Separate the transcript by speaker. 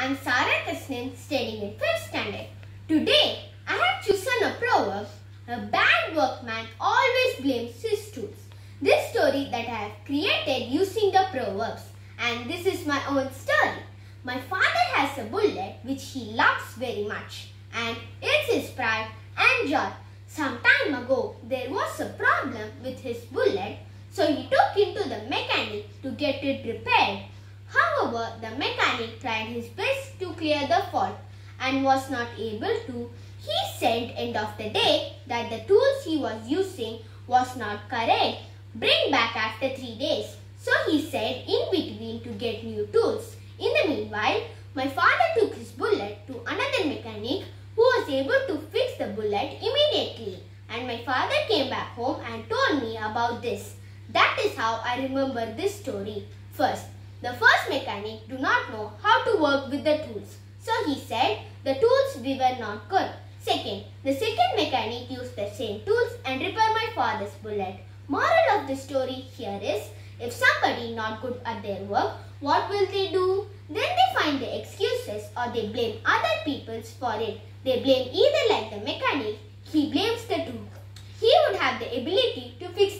Speaker 1: I'm Sarah Krishnan studying in 5th standard. Today, I have chosen a proverb. A bad workman always blames his tools. This story that I have created using the proverbs. And this is my own story. My father has a bullet which he loves very much. And it's his pride and joy. Some time ago, there was a problem with his bullet. So he took it to the mechanic to get it repaired. However, the mechanic tried his best to clear the fault and was not able to. He said end of the day that the tools he was using was not correct. Bring back after three days. So he said in between to get new tools. In the meanwhile, my father took his bullet to another mechanic who was able to fix the bullet immediately. And my father came back home and told me about this. That is how I remember this story. First, the first mechanic do not know how to work with the tools. So he said the tools we were not good. Second, the second mechanic used the same tools and repaired my father's bullet. Moral of the story here is if somebody not good at their work, what will they do? Then they find the excuses or they blame other peoples for it. They blame either like the mechanic, he blames the tool. He would have the ability to fix